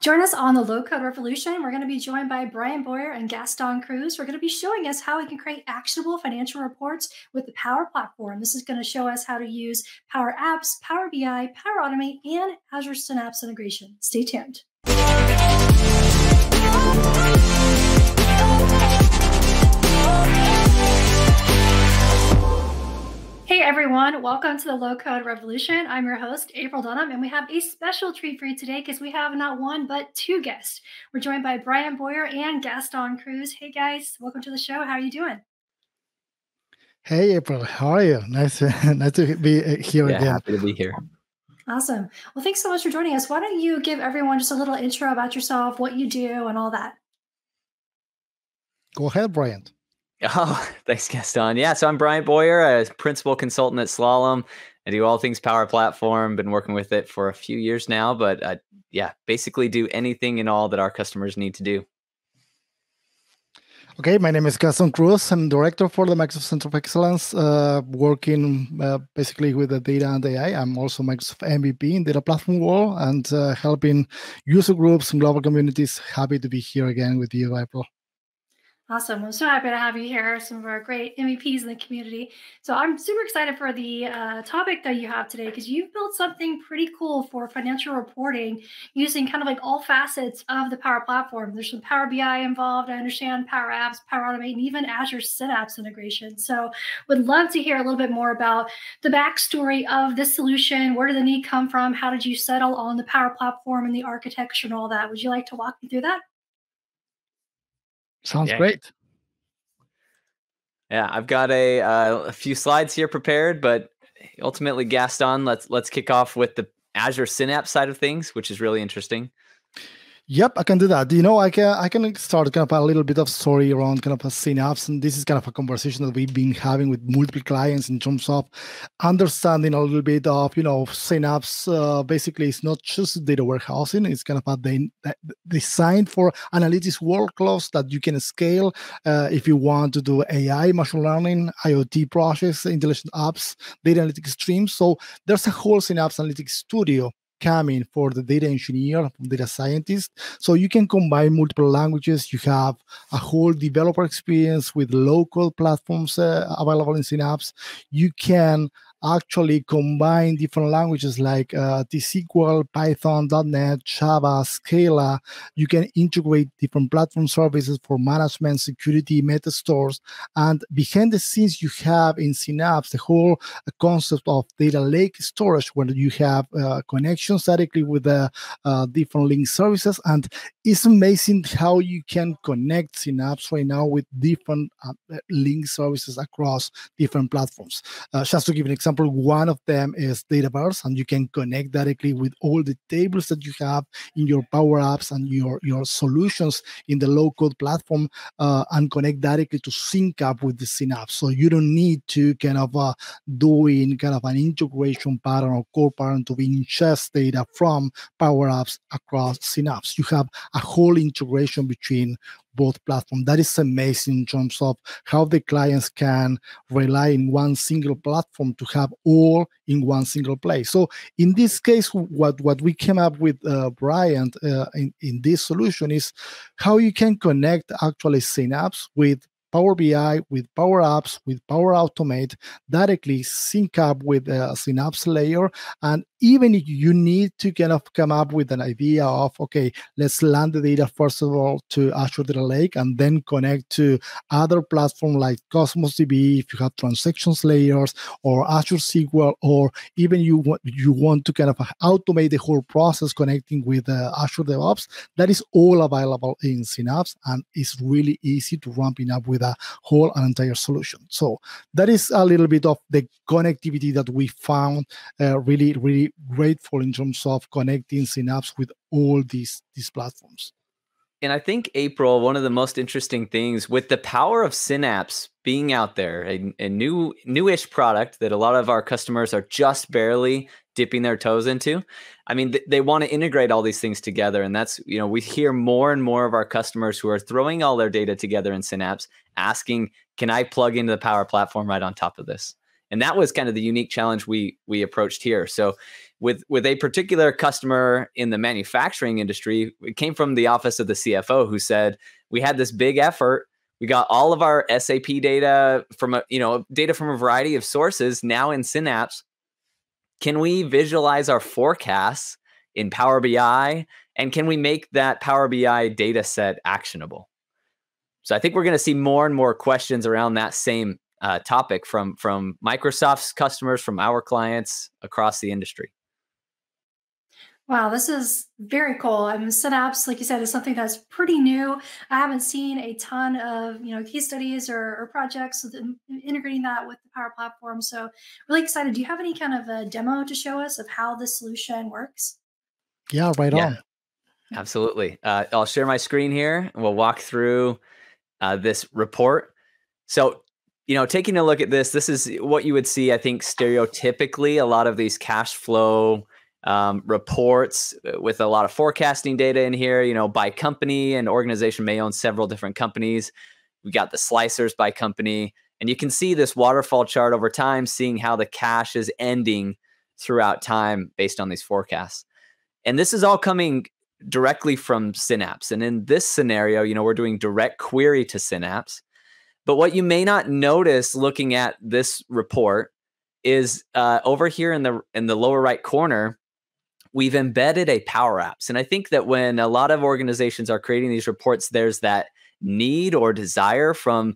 Join us on the Low Code Revolution. We're going to be joined by Brian Boyer and Gaston Cruz. We're going to be showing us how we can create actionable financial reports with the Power Platform. This is going to show us how to use Power Apps, Power BI, Power Automate, and Azure Synapse integration. Stay tuned. Hey everyone, welcome to the Low Code Revolution. I'm your host, April Dunnam, and we have a special treat for you today because we have not one but two guests. We're joined by Brian Boyer and Gaston Cruz. Hey guys, welcome to the show. How are you doing? Hey April, how are you? Nice, nice to be uh, here yeah, again. Happy to be here. Awesome. Well, thanks so much for joining us. Why don't you give everyone just a little intro about yourself, what you do, and all that? Go ahead, Brian. Oh, thanks, Gaston. Yeah, so I'm Brian Boyer, a principal consultant at Slalom. I do all things Power Platform. Been working with it for a few years now, but yeah, basically do anything and all that our customers need to do. Okay, my name is Gaston Cruz. I'm director for the Microsoft Center of Excellence, uh, working uh, basically with the data and AI. I'm also Microsoft MVP in data platform world and uh, helping user groups and global communities. Happy to be here again with you, April. Awesome. I'm so happy to have you here, some of our great MVPs in the community. So I'm super excited for the uh, topic that you have today because you've built something pretty cool for financial reporting using kind of like all facets of the Power Platform. There's some Power BI involved. I understand Power Apps, Power Automate, and even Azure Synapse integration. So would love to hear a little bit more about the backstory of this solution. Where did the need come from? How did you settle on the Power Platform and the architecture and all that? Would you like to walk me through that? Sounds yeah. great. Yeah, I've got a uh, a few slides here prepared, but ultimately, Gaston, let's let's kick off with the Azure Synapse side of things, which is really interesting. Yep, I can do that. You know, I can I can start kind of a little bit of story around kind of a synapse, and this is kind of a conversation that we've been having with multiple clients in terms of understanding a little bit of you know synapse. Uh, basically, it's not just data warehousing; it's kind of a de- designed for analytics workloads that you can scale uh, if you want to do AI, machine learning, IoT projects, intelligent apps, data analytics streams. So there's a whole synapse analytics studio coming for the data engineer, data scientist. So you can combine multiple languages. You have a whole developer experience with local platforms uh, available in Synapse. You can actually combine different languages like uh, T-SQL, Python, .NET, Java, Scala. You can integrate different platform services for management, security, meta stores, and behind the scenes you have in Synapse the whole concept of data lake storage, where you have uh, connections directly with the uh, different link services. And it's amazing how you can connect Synapse right now with different uh, link services across different platforms. Uh, just to give an example example, one of them is Dataverse, and you can connect directly with all the tables that you have in your Power Apps and your, your solutions in the low code platform uh, and connect directly to sync up with the Synapse. So you don't need to kind of uh, doing kind of an integration pattern or core pattern to ingest data from Power Apps across Synapse. You have a whole integration between both platforms. That is amazing in terms of how the clients can rely in one single platform to have all in one single place. So in this case, what, what we came up with, uh, Brian, uh, in, in this solution is how you can connect actually Synapse with Power BI, with Power Apps, with Power Automate, directly sync up with the Synapse layer. And even if you need to kind of come up with an idea of, okay, let's land the data first of all to Azure Data Lake and then connect to other platform like Cosmos DB, if you have transactions layers or Azure SQL, or even you want, you want to kind of automate the whole process connecting with uh, Azure DevOps, that is all available in Synapse and it's really easy to ramping up with with a whole and entire solution. So that is a little bit of the connectivity that we found uh, really, really grateful in terms of connecting Synapse with all these these platforms. And I think April, one of the most interesting things with the power of Synapse being out there, a, a new newish product that a lot of our customers are just barely dipping their toes into. I mean, th- they want to integrate all these things together. And that's, you know, we hear more and more of our customers who are throwing all their data together in Synapse asking, can I plug into the Power Platform right on top of this? And that was kind of the unique challenge we we approached here. So with with a particular customer in the manufacturing industry. It came from the office of the CFO who said we had this big effort. We got all of our SAP data from a you know data from a variety of sources now in Synapse. Can we visualize our forecasts in Power BI? And can we make that Power BI data set actionable? So I think we're going to see more and more questions around that same uh, topic from from Microsoft's customers, from our clients across the industry. Wow, this is very cool. I mean, Synapse, like you said, is something that's pretty new. I haven't seen a ton of you know case studies or, or projects with integrating that with the Power Platform. So, really excited. Do you have any kind of a demo to show us of how this solution works? Yeah, right yeah, on. Absolutely. Uh, I'll share my screen here, and we'll walk through uh, this report. So you know, taking a look at this, this is what you would see, I think, stereotypically, a lot of these cash flow um, reports uh, with a lot of forecasting data in here, you know, by company and organization may own several different companies. We got the slicers by company, and you can see this waterfall chart over time, seeing how the cash is ending throughout time based on these forecasts. And this is all coming directly from Synapse. And in this scenario, you know, we're doing direct query to Synapse. But what you may not notice looking at this report is uh, over here in the in the lower right corner, we've embedded a Power Apps, and I think that when a lot of organizations are creating these reports, there's that need or desire from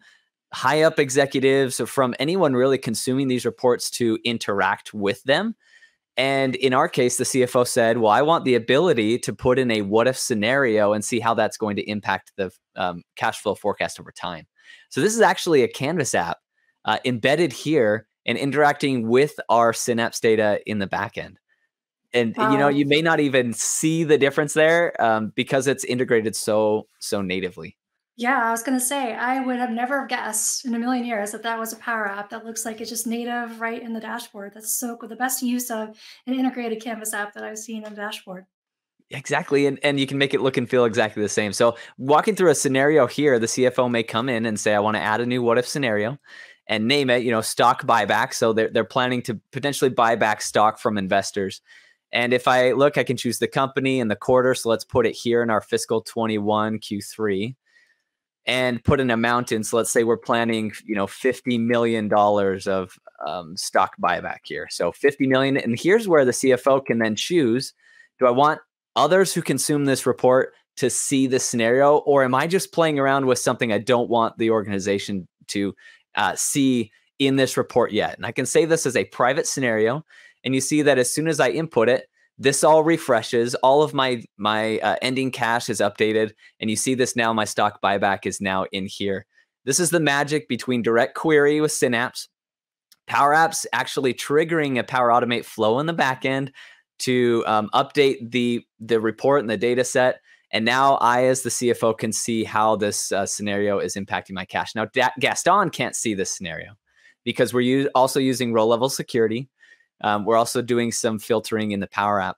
high up executives or from anyone really consuming these reports to interact with them. And in our case, the CFO said, Well, I want the ability to put in a what if scenario and see how that's going to impact the um, cash flow forecast over time. So this is actually a Canvas app uh, embedded here and interacting with our Synapse data in the backend. And you know, you may not even see the difference there um, because it's integrated so so natively. Yeah, I was gonna say I would have never guessed in a million years that that was a Power App that looks like it's just native right in the dashboard. That's so. The best use of an integrated Canvas app that I've seen in a dashboard. Exactly. And, and you can make it look and feel exactly the same. So, walking through a scenario here, the CFO may come in and say, I want to add a new what if scenario and name it, you know, stock buyback. So, they're, they're planning to potentially buy back stock from investors. And if I look, I can choose the company and the quarter. So, let's put it here in our fiscal 21 Q3 and put an amount in. So, let's say we're planning, you know, $50 million of um, stock buyback here. So, 50 million. And here's where the CFO can then choose do I want others who consume this report to see the scenario, or am I just playing around with something I don't want the organization to uh, see in this report yet? And I can say this as a private scenario, and you see that as soon as I input it, this all refreshes. All of my my uh, ending cash is updated, and you see this now. My stock buyback is now in here. This is the magic between direct query with Synapse, Power Apps actually triggering a Power Automate flow in the backend to um, update the the report and the data set. And now I, as the CFO, can see how this uh, scenario is impacting my cash. Now, da- Gaston can't see this scenario because we're also using row level security. Um, we're also doing some filtering in the Power App.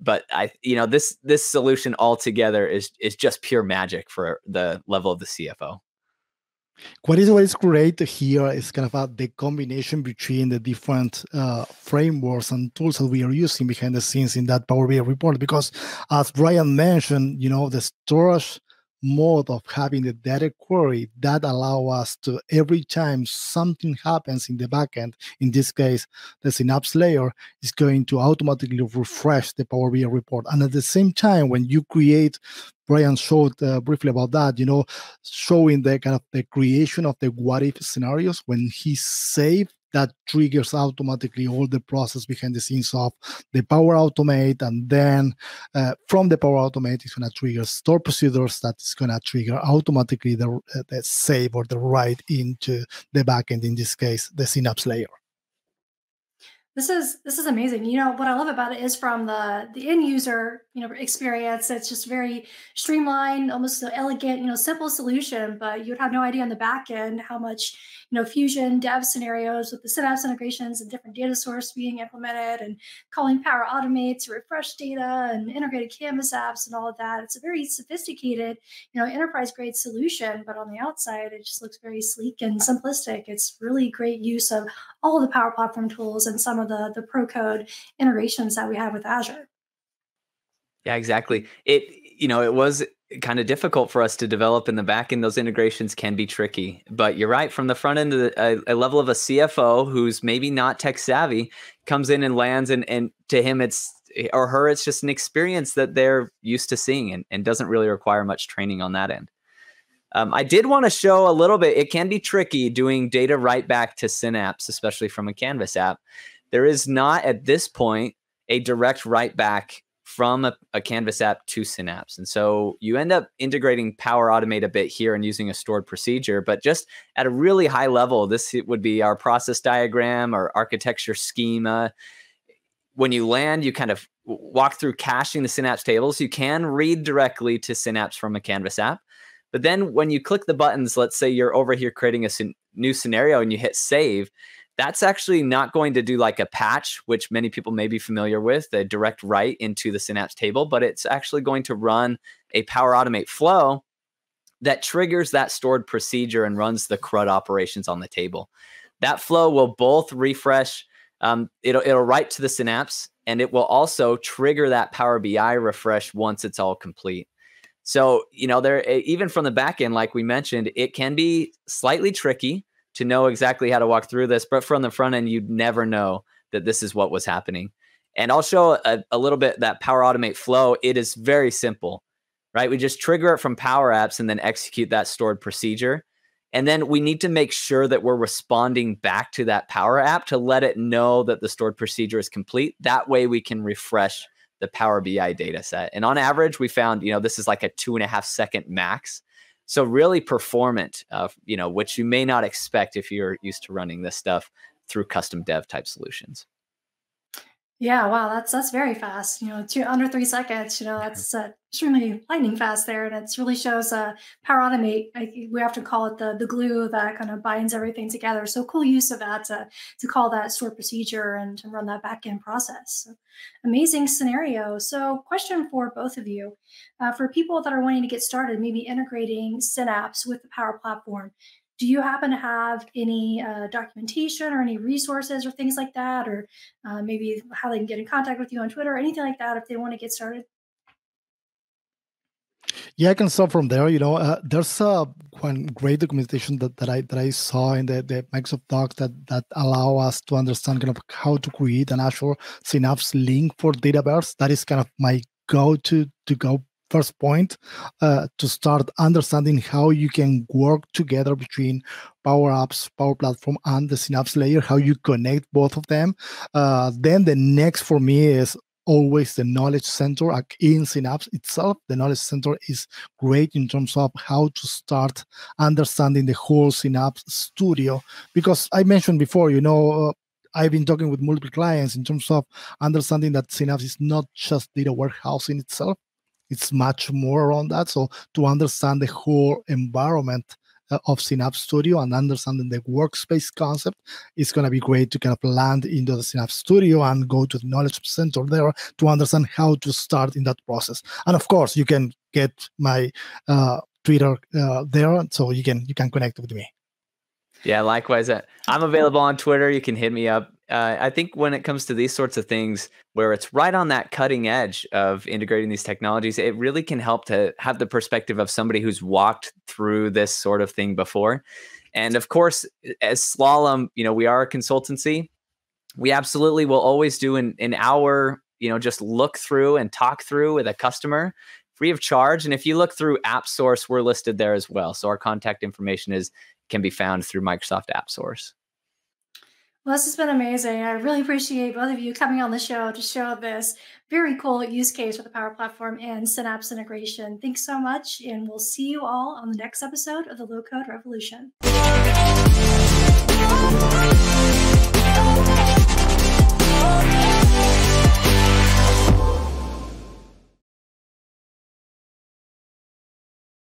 But I, you know, this this solution altogether is is just pure magic for the level of the CFO. What is what is great here is kind of uh, the combination between the different uh, frameworks and tools that we are using behind the scenes in that Power BI report. Because as Brian mentioned, you know, the storage mode of having the data query that allow us to every time something happens in the backend, in this case, the Synapse layer is going to automatically refresh the Power BI report. And at the same time, when you create Brian showed uh, briefly about that, you know, showing the kind of the creation of the what if scenarios when he saved that triggers automatically all the process behind the scenes of the Power Automate, and then uh, from the Power Automate, it's going to trigger store procedures that is going to trigger automatically the, uh, the save or the write into the backend. In this case, the Synapse layer. This is this is amazing. You know what I love about it is from the the end user you know experience. It's just very streamlined, almost elegant, you know, simple solution. But you'd have no idea on the back end how much you know fusion dev scenarios with the synapse integrations and different data source being implemented and calling power automate to refresh data and integrated canvas apps and all of that it's a very sophisticated you know enterprise grade solution but on the outside it just looks very sleek and simplistic it's really great use of all the power platform tools and some of of the the pro code integrations that we have with Azure. Yeah, exactly. It you know it was kind of difficult for us to develop in the back end. Those integrations can be tricky, but you're write. From the front end, a, a level of a CFO who's maybe not tech savvy comes in and lands, and and to him it's or her it's just an experience that they're used to seeing and, and doesn't really require much training on that end. Um, I did want to show a little bit. It can be tricky doing data right back to Synapse, especially from a Canvas app. There is not at this point a direct write back from a, a, Canvas app to Synapse. And so you end up integrating Power Automate a bit here and using a stored procedure. But just at a really high level, this would be our process diagram or architecture schema. When you land, you kind of walk through caching the Synapse tables. You can read directly to Synapse from a Canvas app. But then when you click the buttons, let's say you're over here creating a new scenario and you hit save, that's actually not going to do like a patch, which many people may be familiar with, the direct write into the Synapse table, but it's actually going to run a Power Automate flow that triggers that stored procedure and runs the CRUD operations on the table. That flow will both refresh, um, it'll, it'll write to the Synapse, and it will also trigger that Power BI refresh once it's all complete. So, you know, there even from the back end, like we mentioned, it can be slightly tricky to know exactly how to walk through this. But from the front end, you'd never know that this is what was happening. And I'll show a, a little bit that Power Automate flow. It is very simple, right? We just trigger it from Power Apps and then execute that stored procedure. And then we need to make sure that we're responding back to that Power App to let it know that the stored procedure is complete. That way we can refresh the Power BI data set. And on average, we found, you know, this is like a two and a half second max so really performant, uh, you know, which you may not expect if you're used to running this stuff through custom dev type solutions. Yeah, wow, that's that's very fast. You know, two under three seconds. You know, that's uh, extremely lightning fast there, and it really shows uh, Power Automate. I, we have to call it the the glue that kind of binds everything together. So cool use of that to to call that stored procedure and to run that backend process. So, amazing scenario. So, question for both of you: uh, for people that are wanting to get started, maybe integrating Synapse with the Power Platform do you happen to have any uh, documentation or any resources or things like that or uh, maybe how they can get in contact with you on twitter or anything like that if they want to get started yeah, I can start from there. You know, uh, there's a one great documentation that, that I that I saw in the, the Microsoft Docs that that allow us to understand kind of how to create an Azure Synapse link for Dataverse. That is kind of my go to to go first point uh, to start understanding how you can work together between Power Apps, Power Platform, and the Synapse layer, how you connect both of them. Uh, then the next for me is always the knowledge center in Synapse itself. The knowledge center is great in terms of how to start understanding the whole Synapse studio. Because I mentioned before, you know, uh, I've been talking with multiple clients in terms of understanding that Synapse is not just data warehouse in itself, it's much more around that. So to understand the whole environment uh, of Synapse Studio and understanding the workspace concept, it's going to be great to kind of land into the Synapse Studio and go to the knowledge center there to understand how to start in that process. And of course, you can get my uh, Twitter uh, there, so you can you can connect with me. Yeah, likewise. Uh, I'm available on Twitter. You can hit me up. Uh, I think when it comes to these sorts of things, where it's right on that cutting edge of integrating these technologies, it really can help to have the perspective of somebody who's walked through this sort of thing before. And of course, as Slalom, you know, we are a consultancy. We absolutely will always do an, an hour, you know, just look through and talk through with a customer free of charge. And if you look through AppSource, we're listed there as well. So our contact information is can be found through Microsoft AppSource. Well, this has been amazing. I really appreciate both of you coming on the show to show this very cool use case for the Power Platform and Synapse integration. Thanks so much, and we'll see you all on the next episode of the Low Code Revolution.